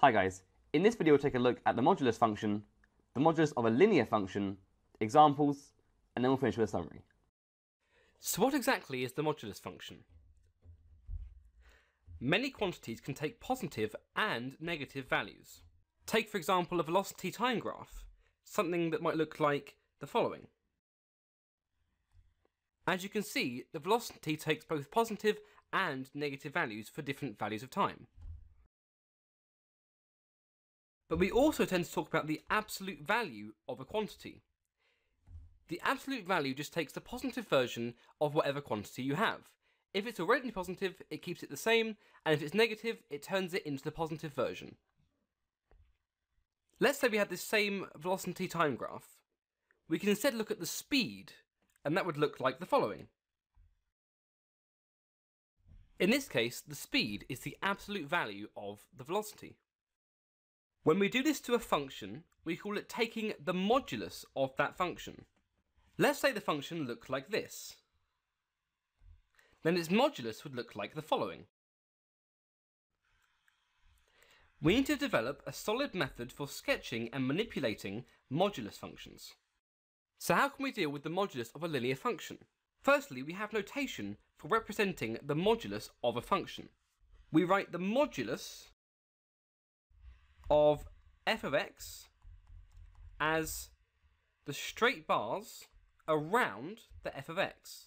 Hi guys, in this video we'll take a look at the modulus function, the modulus of a linear function, examples, and then we'll finish with a summary. So what exactly is the modulus function? Many quantities can take positive and negative values. Take for example a velocity time graph, something that might look like the following. As you can see, the velocity takes both positive and negative values for different values of time. But we also tend to talk about the absolute value of a quantity. The absolute value just takes the positive version of whatever quantity you have. If it's already positive, it keeps it the same, and if it's negative, it turns it into the positive version. Let's say we had this same velocity time graph. We can instead look at the speed, and that would look like the following. In this case, the speed is the absolute value of the velocity. When we do this to a function, we call it taking the modulus of that function. Let's say the function looked like this. Then its modulus would look like the following. We need to develop a solid method for sketching and manipulating modulus functions. So how can we deal with the modulus of a linear function? Firstly, we have notation for representing the modulus of a function. We write the modulus of f of x as the straight bars around the f of x.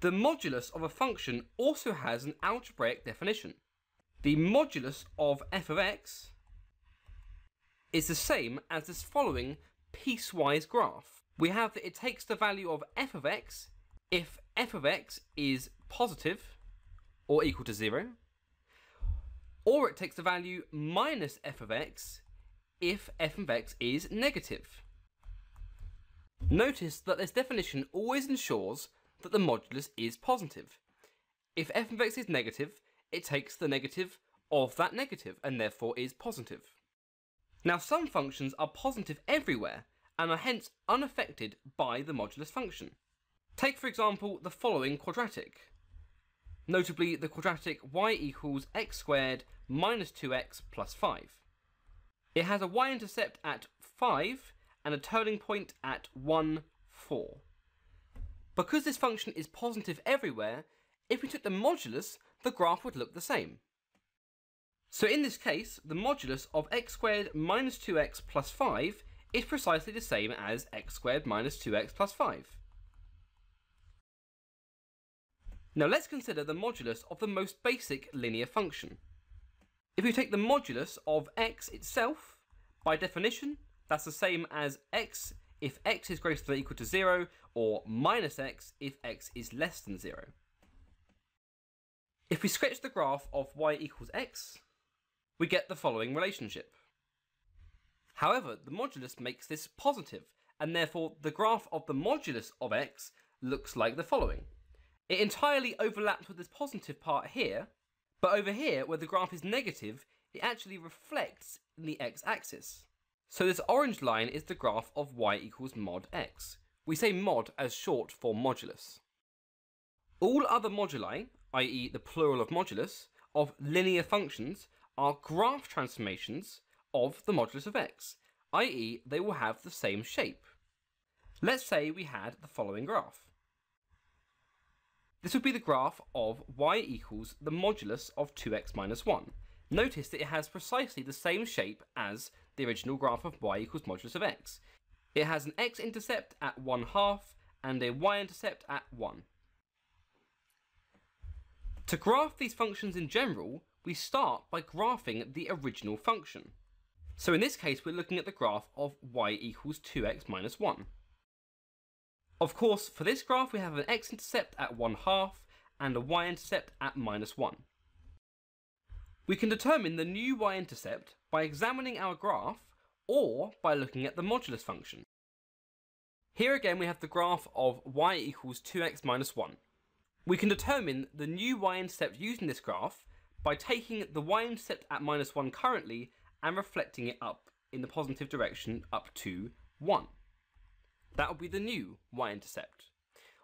The modulus of a function also has an algebraic definition. The modulus of f of x is the same as this following piecewise graph. We have that it takes the value of f of x if f of x is positive or equal to 0, or it takes the value minus f of x if f of x is negative. Notice that this definition always ensures that the modulus is positive. If f of x is negative, it takes the negative of that negative and therefore is positive. Now some functions are positive everywhere and are hence unaffected by the modulus function. Take for example the following quadratic notably the quadratic y equals x squared minus 2x plus 5. It has a y-intercept at 5 and a turning point at 1, 4. Because this function is positive everywhere, if we took the modulus, the graph would look the same. So in this case, the modulus of x squared minus 2x plus 5 is precisely the same as x squared minus 2x plus 5. Now let's consider the modulus of the most basic linear function. If we take the modulus of x itself, by definition, that's the same as x if x is greater than or equal to 0, or minus x if x is less than 0. If we sketch the graph of y equals x, we get the following relationship. However, the modulus makes this positive, and therefore the graph of the modulus of x looks like the following. It entirely overlaps with this positive part here, but over here, where the graph is negative, it actually reflects in the x-axis. So this orange line is the graph of y equals mod x. We say mod as short for modulus. All other moduli, i.e. the plural of modulus, of linear functions are graph transformations of the modulus of x, i.e. they will have the same shape. Let's say we had the following graph. This would be the graph of y equals the modulus of 2x minus 1. Notice that it has precisely the same shape as the original graph of y equals modulus of x. It has an x-intercept at 1 half and a y-intercept at 1. To graph these functions in general, we start by graphing the original function. So in this case, we're looking at the graph of y equals 2x minus 1. Of course, for this graph we have an x-intercept at 1 half and a y-intercept at minus 1. We can determine the new y-intercept by examining our graph or by looking at the modulus function. Here again we have the graph of y equals 2x minus 1. We can determine the new y-intercept using this graph by taking the y-intercept at minus 1 currently and reflecting it up in the positive direction up to 1. That would be the new y-intercept.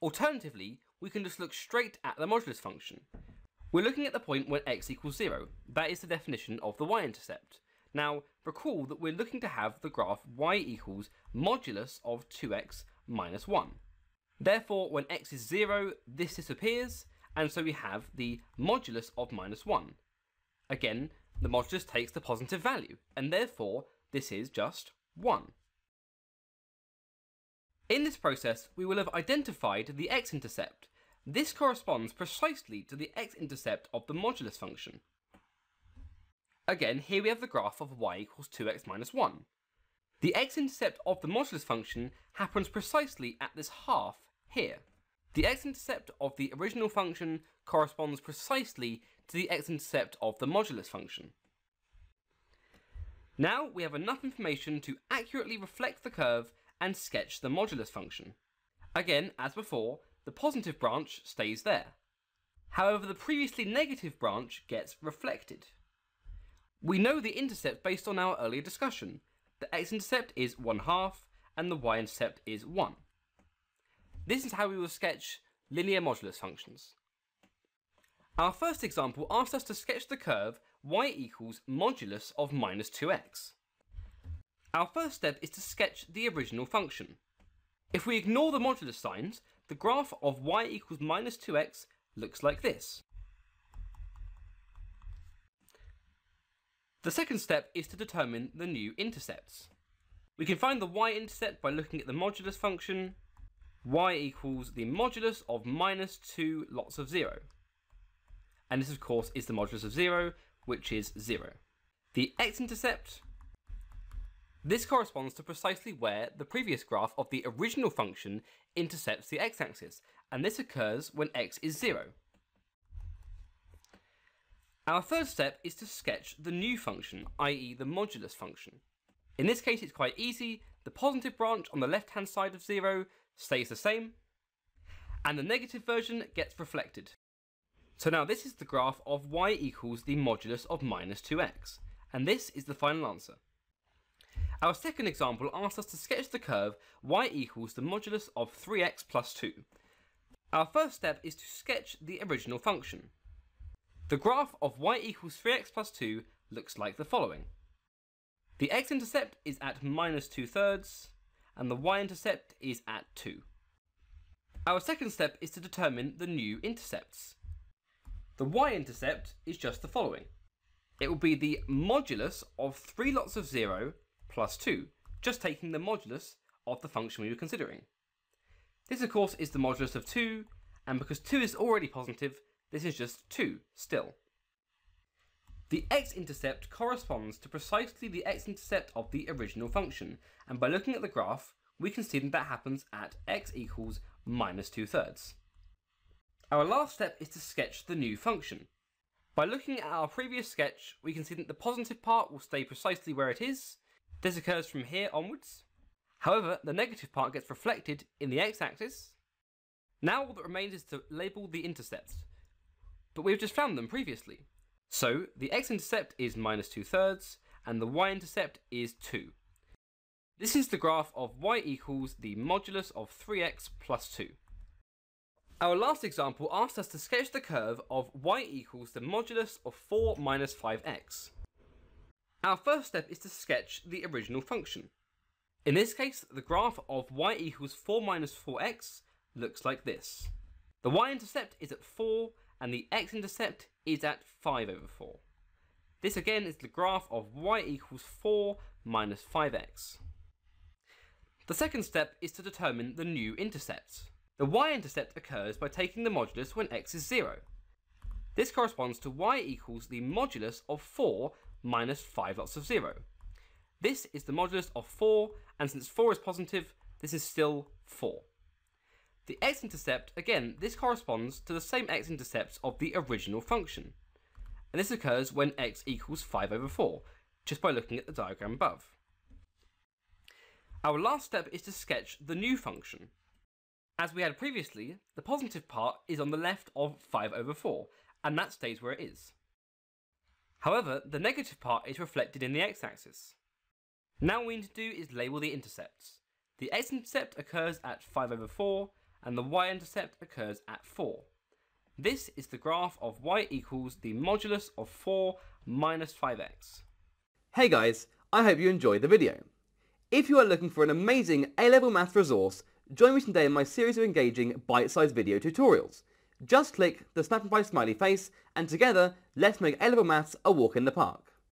Alternatively, we can just look straight at the modulus function. We're looking at the point when x equals 0. That is the definition of the y-intercept. Now, recall that we're looking to have the graph y equals modulus of 2x minus 1. Therefore, when x is 0, this disappears, and so we have the modulus of minus 1. Again, the modulus takes the positive value, and therefore this is just 1. In this process, we will have identified the x-intercept. This corresponds precisely to the x-intercept of the modulus function. Again, here we have the graph of y equals 2x minus 1. The x-intercept of the modulus function happens precisely at this half here. The x-intercept of the original function corresponds precisely to the x-intercept of the modulus function. Now we have enough information to accurately reflect the curve and sketch the modulus function. Again, as before, the positive branch stays there. However, the previously negative branch gets reflected. We know the intercept based on our earlier discussion. The x-intercept is 1 half and the y-intercept is 1. This is how we will sketch linear modulus functions. Our first example asks us to sketch the curve y equals modulus of minus 2x. Our first step is to sketch the original function. If we ignore the modulus signs, the graph of y equals minus 2x looks like this. The second step is to determine the new intercepts. We can find the y-intercept by looking at the modulus function, y equals the modulus of minus 2 lots of 0. And this, of course, is the modulus of 0, which is 0. The x-intercept, this corresponds to precisely where the previous graph of the original function intercepts the x-axis, and this occurs when x is 0. Our third step is to sketch the new function, i.e. the modulus function. In this case it's quite easy, the positive branch on the left hand side of 0 stays the same, and the negative version gets reflected. So now this is the graph of y equals the modulus of minus 2x, and this is the final answer. Our second example asks us to sketch the curve y equals the modulus of 3x plus 2. Our first step is to sketch the original function. The graph of y equals 3x plus 2 looks like the following. The x-intercept is at minus 2 thirds, and the y-intercept is at 2. Our second step is to determine the new intercepts. The y-intercept is just the following. It will be the modulus of 3 lots of 0 plus 2, just taking the modulus of the function we were considering. This of course is the modulus of 2, and because 2 is already positive, this is just 2 still. The x-intercept corresponds to precisely the x-intercept of the original function, and by looking at the graph, we can see that that happens at x equals minus 2 thirds. Our last step is to sketch the new function. By looking at our previous sketch, we can see that the positive part will stay precisely where it is. This occurs from here onwards. However, the negative part gets reflected in the x-axis. Now all that remains is to label the intercepts, but we've just found them previously. So the x-intercept is minus 2 thirds, and the y-intercept is 2. This is the graph of y equals the modulus of 3x plus 2. Our last example asked us to sketch the curve of y equals the modulus of 4 minus 5x. Our first step is to sketch the original function. In this case, the graph of y equals 4 minus 4x looks like this. The y-intercept is at 4 and the x-intercept is at 5 over 4. This again is the graph of y equals 4 minus 5x. The second step is to determine the new intercepts. The y-intercept occurs by taking the modulus when x is 0. This corresponds to y equals the modulus of 4 minus 5 lots of 0. This is the modulus of 4, and since 4 is positive, this is still 4. The x-intercept, again, this corresponds to the same x-intercepts of the original function. And this occurs when x equals 5 over 4, just by looking at the diagram above. Our last step is to sketch the new function. As we had previously, the positive part is on the left of 5 over 4, and that stays where it is. However, the negative part is reflected in the x-axis. Now what we need to do is label the intercepts. The x-intercept occurs at 5 over 4, and the y-intercept occurs at 4. This is the graph of y equals the modulus of 4 minus 5x. Hey guys, I hope you enjoyed the video. If you are looking for an amazing A-level math resource, join me today in my series of engaging bite-sized video tutorials. Just click the snap and smiley face, and together, let's make A-level maths a walk in the park.